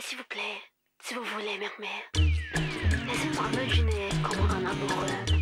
S'il vous plaît. Si vous voulez, mère mère. Laissez-moi me dîner comme un amoureux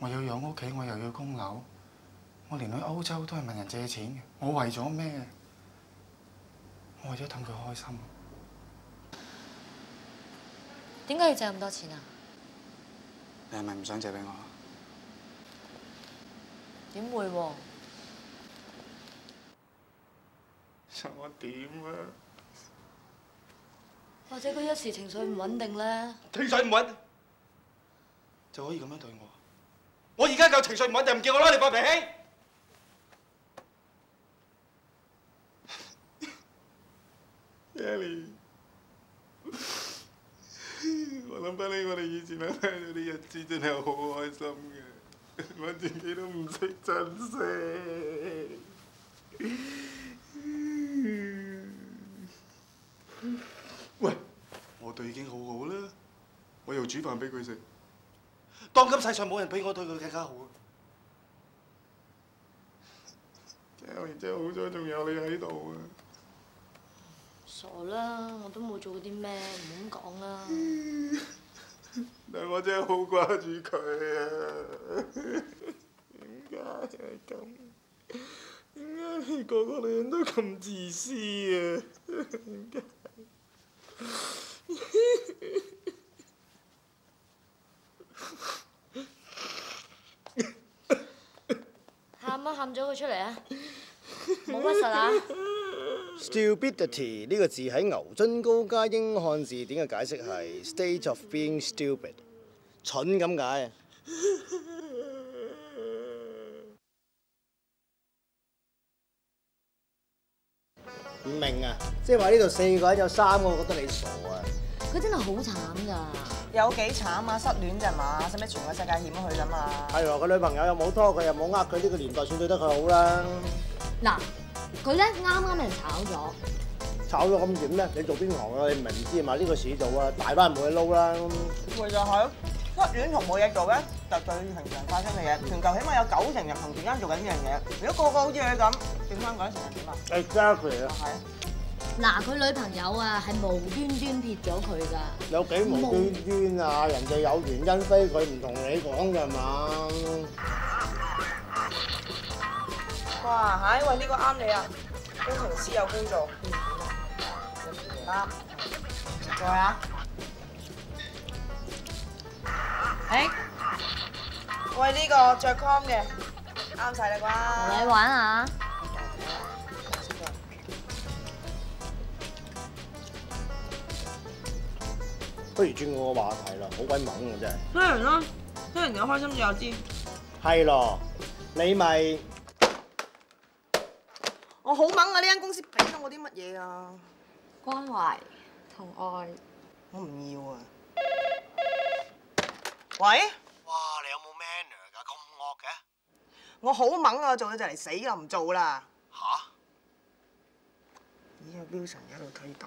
我要養屋企，我又要供樓，我連去歐洲都係問人借錢嘅。我為咗咩？我為咗等佢開心。點解要借咁多錢啊？你係咪唔想借俾我？點會喎？想我點啊？或者佢一時情緒唔穩定咧？情緒唔穩就可以咁樣對我？我而家夠情緒唔穩定，唔叫我攞你發脾氣？Ellie，我諗翻起我哋以前喺嗰啲日子，真係好開心嘅，我自己都唔識珍惜。喂，我對已經好好啦，我又煮飯俾佢食。當今世上冇人比我對佢更加好。係好彩仲有你喺度啊！傻啦，我都冇做過啲咩，唔好咁講啦。但我真係好掛住佢啊！點解係咁？點解你個個女人都咁自私啊？點解？喊啊，喊咗佢出嚟啊！冇乜實啊！Stupidity 呢個字喺牛津高家英漢字典嘅解釋係 state of being stupid，蠢咁解啊！唔明啊！即係話呢度四個人有三個覺得你傻啊！佢真係好慘㗎。有幾慘啊！失戀咋嘛？使乜全個世界欠咗佢㗎嘛？係喎，佢女朋友又冇拖佢，又冇呃佢，呢個年代算對得佢好啦。嗱，佢咧啱啱俾人炒咗，炒咗咁點咧？你做邊行啊？你唔係唔知嘛？呢個市道啊，大班人冇嘢撈啦。咪就係咯，失戀同冇嘢做咧，就最平常發生嘅嘢。全球起碼有九成人同時間做緊呢樣嘢。如果個個好似你咁，點香港成人點啊？Exactly 啊！係啊，嗱，佢女朋友啊係無端端撇咗佢㗎。有幾無端端啊？人哋有原因飛佢唔同你講㗎嘛？哇！唉，喂，呢個啱你啊，工程師有工做。啱。再啊！誒，喂，呢個着 com 嘅，啱晒啦同你？玩下。不如轉個話題啦，好鬼猛喎真係。雖然啦，聽完有開心就有知。係咯，你咪我好猛啊！呢間公司俾咗我啲乜嘢啊？關懷同愛。我唔要啊！喂，哇！你有冇 manner 㗎？咁惡嘅我好猛啊！做到就嚟死啦，唔做啦。吓？咦？有 Wilson 喺度推動。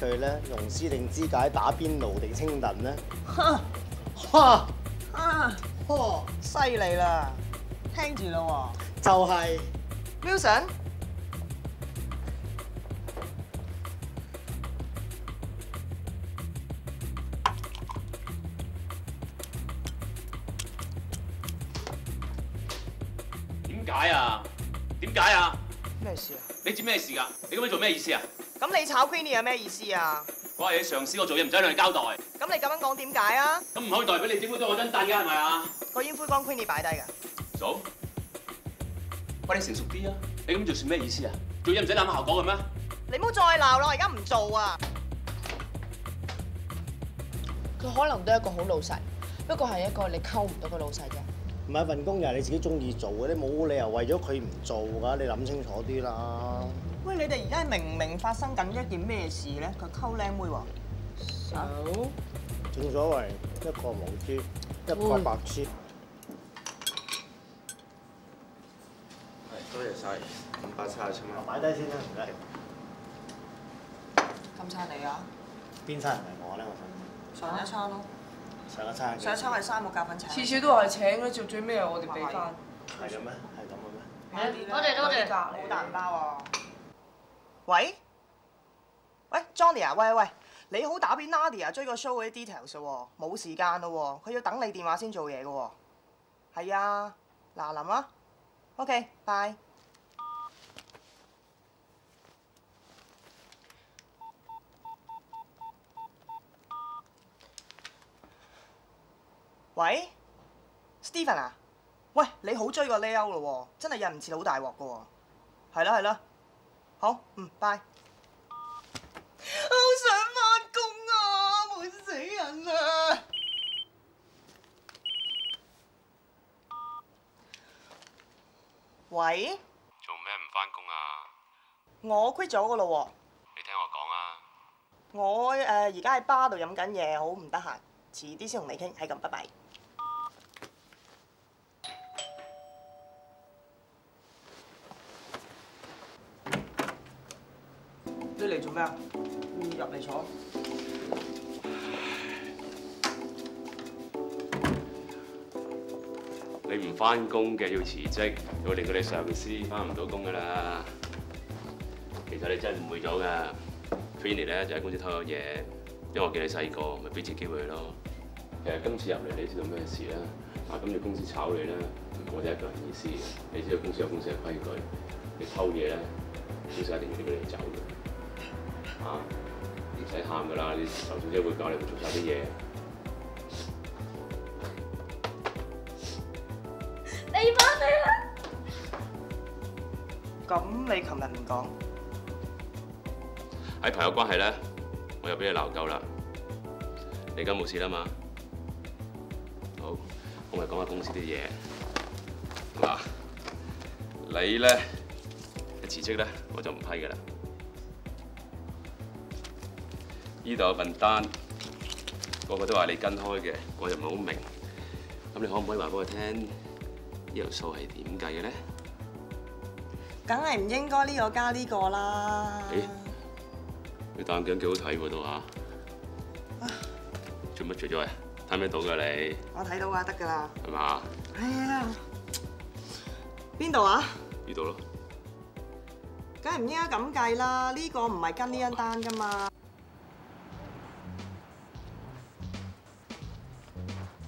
佢咧？用司令肢解、打邊爐定清燉咧？哈！啊，呵，犀利啦！聽住咯就係、喎，Wilson。點解啊？點解啊？咩事啊？你知咩事㗎？你咁樣做咩意思啊？咁你炒 Queenie 有咩意思啊？我係你上司，我做嘢唔使向你交代。咁你咁樣講點解啊？咁唔可以代表你整污咗我張凳㗎係咪啊？個煙灰缸 Queenie 擺低㗎。嫂，喂你成熟啲啊！你咁做算咩意思啊？做嘢唔使諗效果嘅咩？你唔好再鬧啦，我而家唔做啊！佢可能都係一個好老細，不過係一個你溝唔到嘅老細啫。唔係份工又係你自己中意做嘅，你冇理由為咗佢唔做㗎，你諗清楚啲啦。喂，你哋而家明唔明發生緊一件咩事咧？佢溝靚妹喎。手正所謂一個無知，一個白痴。多謝晒，五百七十七蚊。擺低先啦，唔該。咁撐你啊！邊餐唔係我咧？我上一餐咯，想上一餐。上一餐係三個夾份請。次次都話係請嘅，做最尾係我哋俾翻。係嘅咩？係咁嘅咩？多謝多謝好大包啊！喂喂，Johnny 啊，喂喂，你好打俾 Nadia 追個 show 嗰啲 details 喎，冇時間咯喎，佢要等你電話先做嘢嘅喎。係啊，嗱林啊，OK，喂，Stephen 啊，喂，你好追個 Leo 咯喎，真係人唔似好大鑊噶喎。係啦係啦，好，嗯，拜。好想翻工啊！悶死人啊！喂，做咩唔翻工啊？我 quit 咗噶咯喎。你聽我講啊！我誒而家喺巴度飲緊嘢，好唔得閒，遲啲先同你傾，係咁，拜拜。咩啊？入嚟坐。你唔翻工嘅要辭職，會令到你上司翻唔到工噶啦。其實你真係誤會咗噶 f i n n y 咧就喺公司偷咗嘢，因為我見你細個，咪俾次機會佢咯。其實今次入嚟你知道咩事啦？啊，今次公司炒你咧，我哋一個人意思。你知道公司有公司嘅規矩，你偷嘢咧公司一定要俾你走嘅。啊，唔使喊噶啦，你劉小姐會教你做晒啲嘢。你翻嚟啦！咁你琴日唔講，喺朋友關係咧，我又俾你鬧夠啦。你而家冇事啦嘛？好，我咪講下公司啲嘢。嗱，你咧嘅辭職咧，我就唔批噶啦。呢度有份單，個個都話你跟開嘅，我又唔係好明。咁你可唔可以話俾我聽，呢條數係點計嘅咧？梗係唔應該呢個加呢個啦。咦你戴眼鏡幾好睇喎都嚇。做乜除咗啊？睇唔睇到㗎你？我睇到啊，得㗎啦。係嘛？哎呀，邊度啊？呢度咯。梗係唔應該咁計啦，呢個唔係跟呢一單㗎嘛。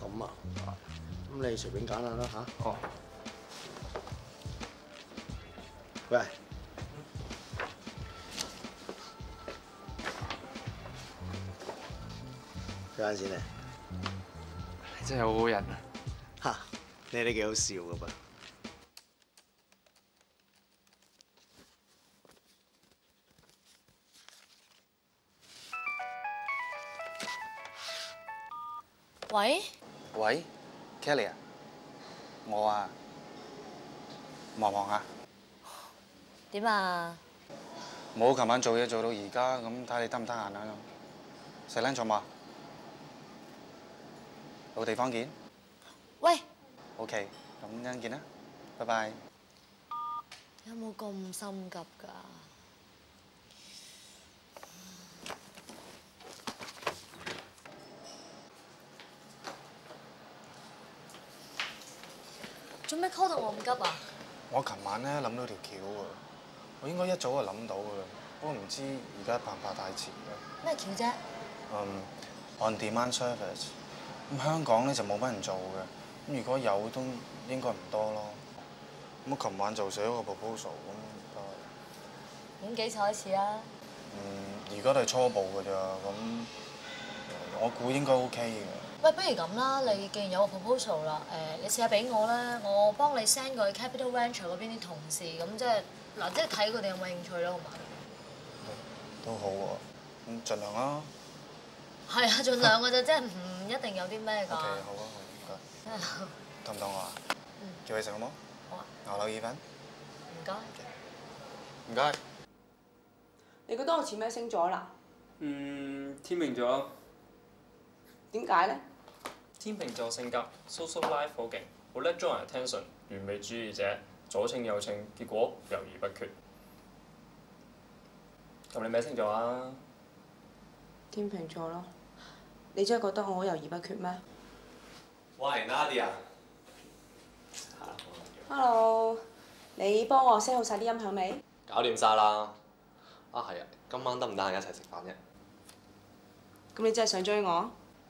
咁啊？咁你隨便揀下啦吓？哦。喂。幾多錢啊？你真係好好人啊！嚇，你哋幾好笑㗎噃。喂，喂，Kelly 啊，我啊，忙唔忙啊？點啊？冇，琴晚做嘢做到而家，咁睇你得唔得閒啊？咁食 lunch 嘛？老地方見喂，？OK，咁一陣見啦，拜拜。有冇咁心急㗎？做咩 call 到我咁急啊？我琴晚咧諗到條橋啊，我應該一早就諗到噶啦，不過唔知而家怕唔怕太遲啦。咩橋啫？嗯，on demand service，咁香港咧就冇乜人做嘅，咁如果有都應該唔多咯。咁我琴晚就寫咗個 proposal 咁，咁幾時開始啊？嗯，而家都係初步嘅咋，咁我估應該 OK 嘅。喂，不如咁啦，你既然有個 proposal 啦，誒、你試下俾我啦，我幫你 send 過去 Capital Venture 嗰邊啲同事，咁即係嗱，即係睇佢哋有冇興趣咯，好嘛？都好喎，咁盡量啦。係啊，盡量嘅啫，即係唔一定有啲咩㗎。OK，好啊，好，唔該。氹唔氹我啊？嗯叫你食好冇？好啊。牛柳意粉。唔該。唔該。你覺得我似咩星座啦？嗯，天秤座咯。點解咧？天秤座性格 social life 好勁，好叻捉人 attention，完美主義者，左稱右稱，結果猶豫不決。咁你咩星座啊？天秤座咯。你真係覺得我好猶豫不決咩我係 Nadia。？Hello，你幫我 set 好晒啲音響未？搞掂晒啦！啊係啊，今晚得唔得閒一齊食飯啫？咁你真係想追我？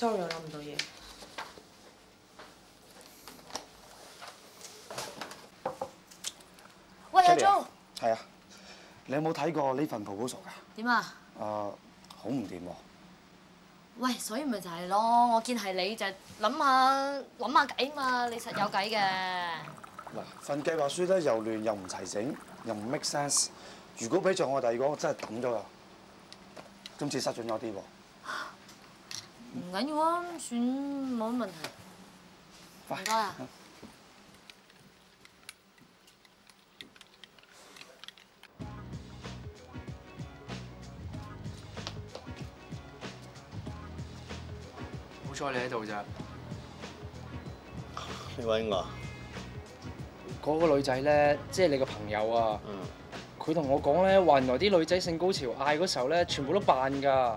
？sorry，我諗唔到嘢。喂，阿 Kelly 鐘啊，係啊，你有冇睇過呢份 proposal 㗎？點啊？誒，好唔掂喎。喂，所以咪就係咯，我見係你就諗下諗下計嘛，你實有計嘅。嗱，份計劃書咧又亂又唔齊整，又唔 make sense，如果俾着我第二個，我真係抌咗啦。今次失準咗啲喎。唔緊要啊，算冇乜問題。唔該啊。好彩你喺度咋？你揾我？嗰個女仔咧，即係你個朋友啊。佢同我講咧，話原來啲女仔性高潮嗌嗰時候咧，全部都扮㗎。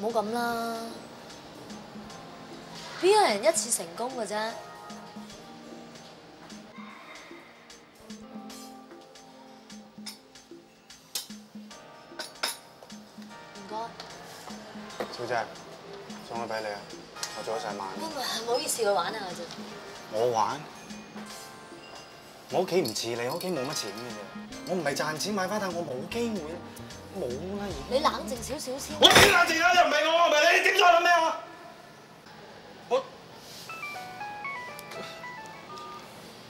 唔好咁啦，邊有人一次成功嘅啫？唔該。小姐，送咗俾你啊！我做咗成晚。唔好意思，我玩下嘅啫。我玩？我屋企唔似你，我屋企冇乜錢嘅啫。我唔係賺錢買花，但我冇機會，冇啦已經。你冷靜少少先。我點冷靜啊？又唔係我，唔係你，點再諗咩啊？我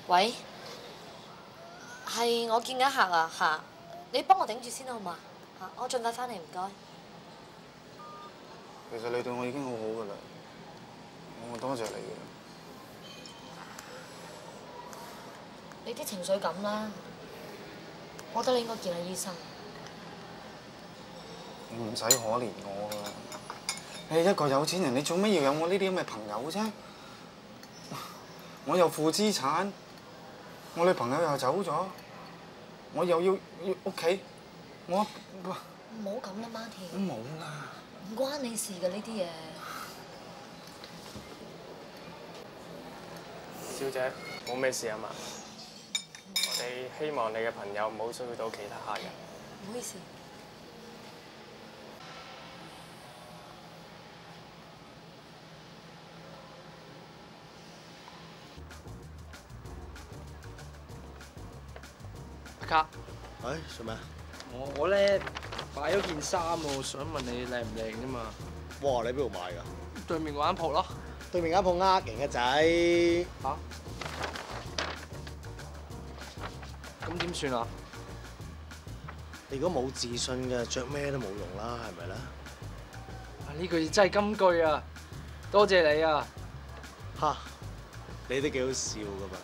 喂，係我見緊客啊嚇，你幫我頂住先好嘛嚇，我盡快翻嚟唔該。其實你對我已經好好噶啦，我多謝你嘅。你啲情緒咁啦，我覺得你應該見下醫生。你唔使可憐我噶，你一個有錢人，你做咩要有我呢啲咁嘅朋友啫？我又負資產，我女朋友又走咗，我又要要屋企，我唔好咁啦，Martin。冇啦。唔關你事嘅呢啲嘢。小姐，冇咩事啊嘛？我哋希望你嘅朋友唔好騷擾到其他客人。唔好意思。做咩？我我咧買咗件衫喎，想問你靚唔靚啫嘛？哇！你喺邊度買㗎？對面嗰間鋪咯。對面間鋪呃人嘅仔。嚇？咁點算啊？你如果冇自信嘅，着咩都冇用啦，係咪咧？啊！呢句真係金句啊！多謝你啊！嚇，你都幾好笑㗎嘛？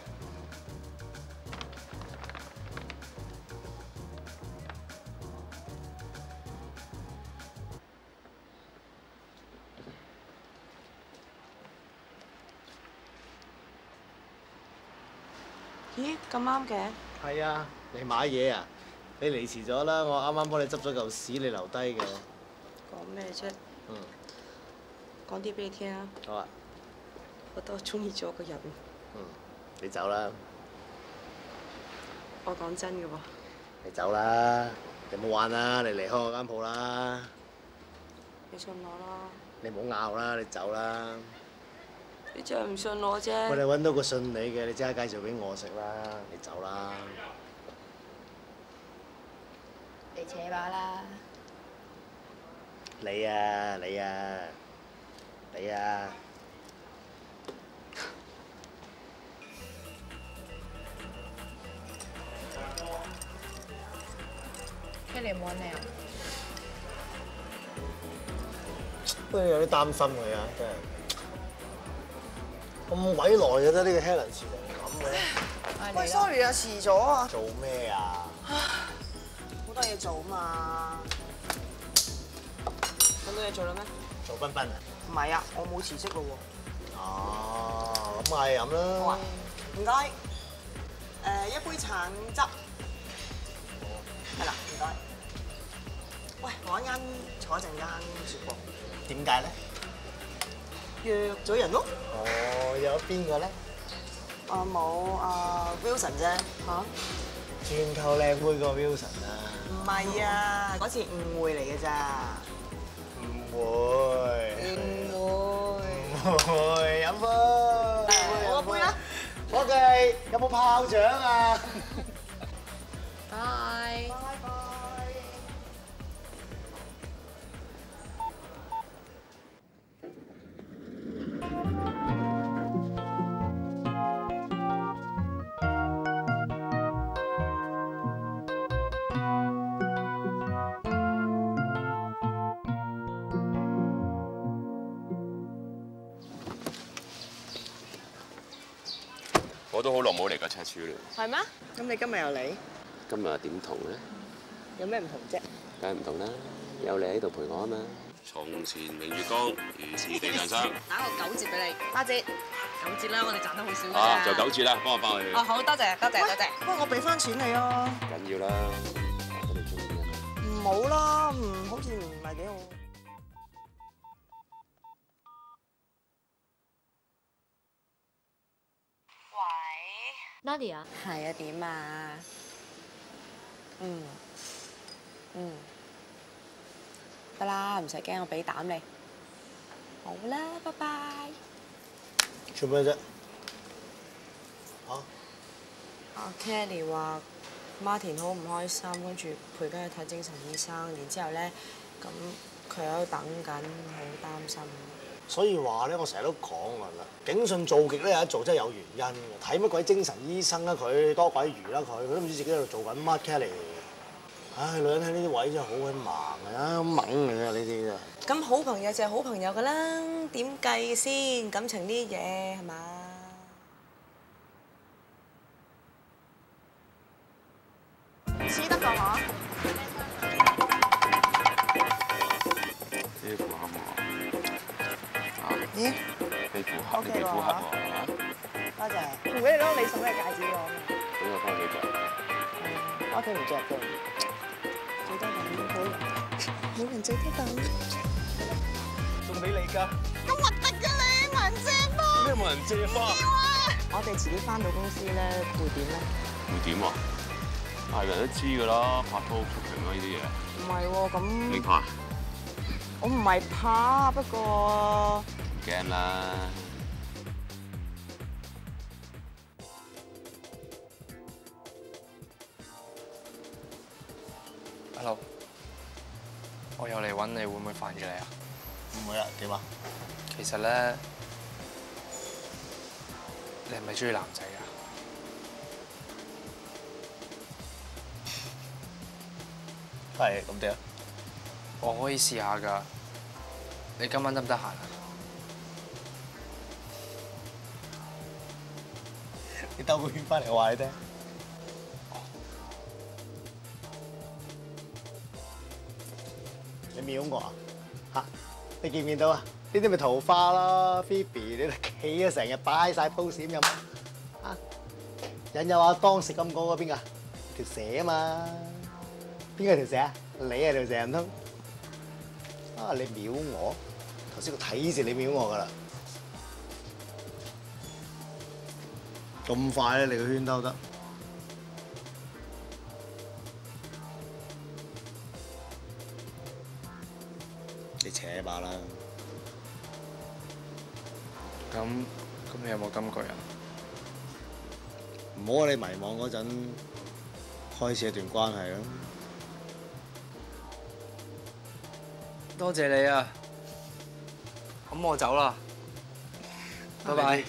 咦，咁啱嘅？係啊，你買嘢啊？你嚟遲咗啦，我啱啱幫你執咗嚿屎，你留低嘅。講咩啫？嗯，講啲俾你聽啊！好啊。我都中意咗個人。嗯，你走啦，我講真嘅喎。你走啦，你唔好玩啦，你離開我間鋪啦。你信我啦。你唔好拗啦，你走啦。你真係唔信我啫。我哋揾到個信你嘅，你即刻介紹俾我食啦，你走啦。你扯把啦。你啊，你啊，你啊！佢哋冇揾你啊？不過有啲擔心佢啊，真係。咁鬼耐嘅啫，呢個 Helen 遲嚟咁嘅。喂，sorry 啊，遲咗啊。做咩啊？好多嘢做啊嘛。咁多嘢做啦咩？做彬彬啊？唔係啊，我冇辭職咯喎。哦，咁嗌飲啦。好啊，唔該。誒，一杯橙汁。係啦，唔該。喂，我一陣坐一陣間雪過。點解咧？約咗人咯。哦，有邊個咧？啊冇，啊 Wilson 啫。嚇？專溝靚妹個 Wilson 啊？唔係啊，嗰次誤會嚟嘅咋。誤會。誤會。誤會飲杯。我杯啦。伙計有冇炮仗啊？赤柱啦。係咩？咁你今日又嚟？今日點同咧？有咩唔同啫？梗係唔同啦，有你喺度陪我啊嘛。從前明月光，如是地人生。打個九折俾你，八折。九折啦，我哋賺得好少㗎啊，就九折啦，幫我包佢。哦，好多謝，多謝，多謝。喂，我俾翻錢你啊！緊要啦，我覺得你中意啊嘛。唔好啦，唔好似唔係幾好。Nadia，係啊，點啊？嗯，嗯，得啦，唔使驚，我俾膽你。好啦，拜拜。做咩啫？阿 Kelly 話 Martin 好唔開心，跟住陪佢去睇精神醫生，然之後咧，咁佢喺度等緊，好擔心。所以話咧，我成日都講㗎啦，警訊做極咧有得做真係有原因嘅。睇乜鬼精神醫生啊佢，多鬼餘啦佢，佢都唔知自己喺度做緊乜 Kelly。唉，女人喺呢啲位真係好鬼盲啊，好猛嚟嘅呢啲啊。咁好朋友就係好朋友㗎啦，點計先？感情呢啲嘢係嘛？咦？呢副合，呢皮膚合喎，係嘛？多謝。唔俾你攞，你送咩戒指我？俾我幫你着。我屋企唔着嘅。最多等冇人，冇人最多等。送俾你㗎。咁核突嘅你，冇人借花。咩冇人借花？我哋遲啲翻到公司咧，會點咧？會點啊？係人都知㗎啦，拍拖好出奇咩呢啲嘢？唔係喎，咁你怕？我唔係怕，不過唔驚啦。Hello，我又嚟揾你，會唔會煩住你啊？唔會啊，點啊？其實咧，你係咪中意男仔啊？係咁點啊？我可以試下㗎。你今晚得唔得閒啊？你兜個圈翻嚟，我話你聽。你瞄我啊？嚇！你見唔見到啊？呢啲咪桃花咯，Phoebe，你哋企啊成日擺晒 pose 咁？啊！引誘阿當食咁嗰個邊個？條蛇啊嘛！邊個條蛇啊？你係條蛇唔通？啊！你瞄我？頭先我睇住你瞄我噶啦。咁快咧？你個圈兜得？你扯把啦！咁咁，你有冇金句啊？唔好喺你迷茫嗰陣開始一段關係啦。多謝你啊！咁我走啦，拜拜。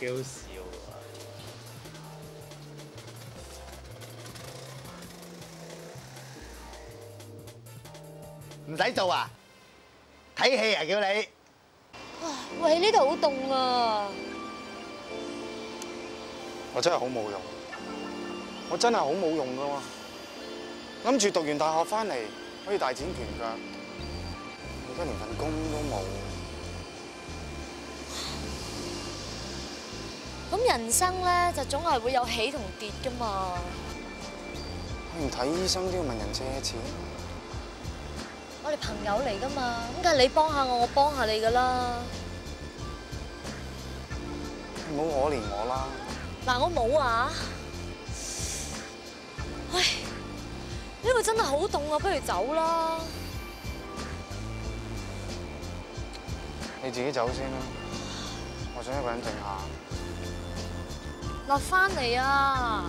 唔使做啊！睇戲啊，叫你。喂，呢度好凍啊！我真係好冇用，我真係好冇用噶喎！諗住讀完大學翻嚟可以大展拳腳，而家連份工都冇。咁人生咧就總係會有起同跌噶嘛。我唔睇醫生都要問人借錢，我哋朋友嚟噶嘛，咁梗係你幫下我，我幫下你噶啦。唔好可憐我啦！嗱，我冇啊。喂，呢度真係好凍啊，不如走啦。你自己走先啦，我想一個人靜下。落翻嚟啊！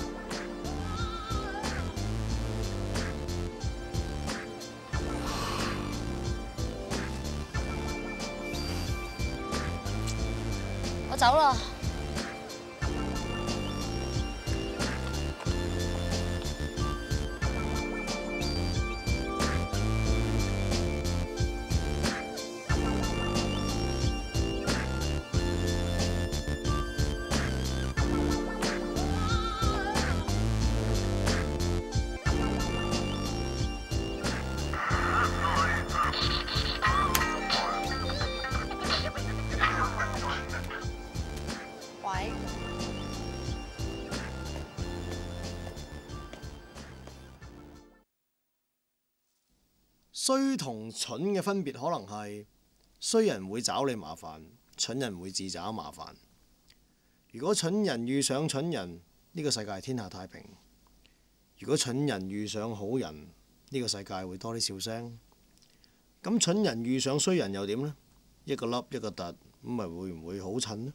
走啦。衰同蠢嘅分別可能係衰人會找你麻煩，蠢人會自找麻煩。如果蠢人遇上蠢人，呢個世界天下太平；如果蠢人遇上好人，呢個世界會多啲笑聲。咁蠢人遇上衰人又點呢？一個粒一個突，咁咪會唔會好蠢呢？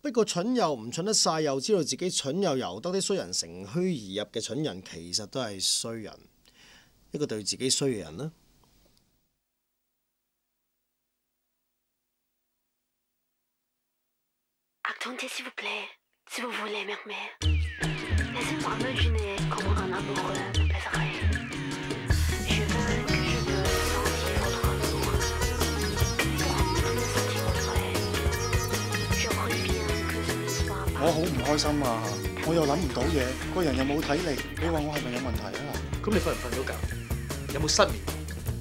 不過蠢又唔蠢得晒，又知道自己蠢又由得啲衰人乘虛而入嘅蠢人，其實都係衰人。一个对自己衰嘅人啦我好唔开心啊。我又谂唔到嘢个人又冇体力你话我系咪有问题啊？咁你瞓唔瞓到觉有冇失眠？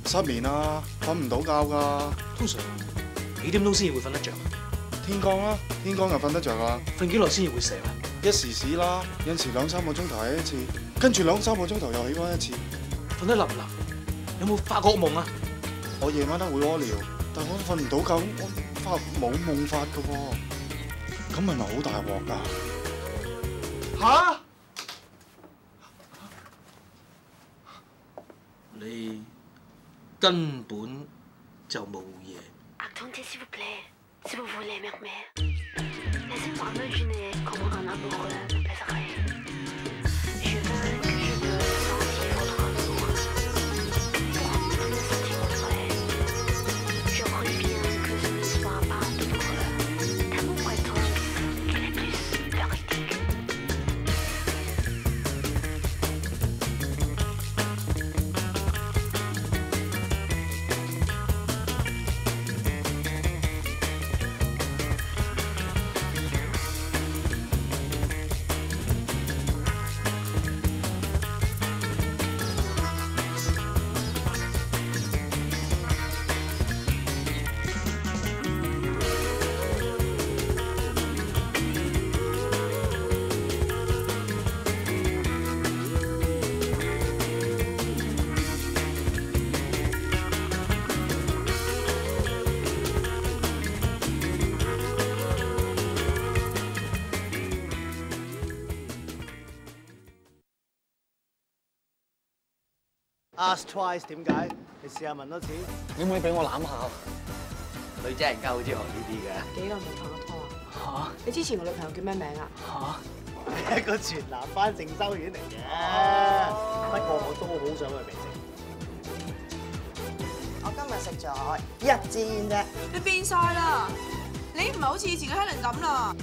失眠啊，瞓唔到覺噶。通常幾點鐘先至會瞓得着？天光啦，天光就瞓得着啦。瞓幾耐先至會醒啊？一時時啦，有陣時兩三個鐘頭起一次，跟住兩三個鐘頭又起翻一次。瞓得腍唔腍？有冇發惡夢啊？我夜晚都會屙尿，但我都瞓唔到覺，我發冇夢法㗎喎。咁係咪好大鑊噶？吓？你根本就冇嘢。Ask twice 點解？你試下問多次。你可唔可以俾我攬下？女仔人家好中意學呢啲嘅。幾耐冇拍過拖啊？你之前個女朋友叫咩名啊？一個全男班正修院嚟嘅。不過我都好想去美食。我今日食咗一支煙啫。你變晒啦！你唔係好似以前嘅 Helen 咁啦。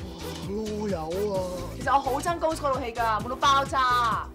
囉柚啊！其實我好憎 Ghost 嗰套戲㗎，悶到爆炸。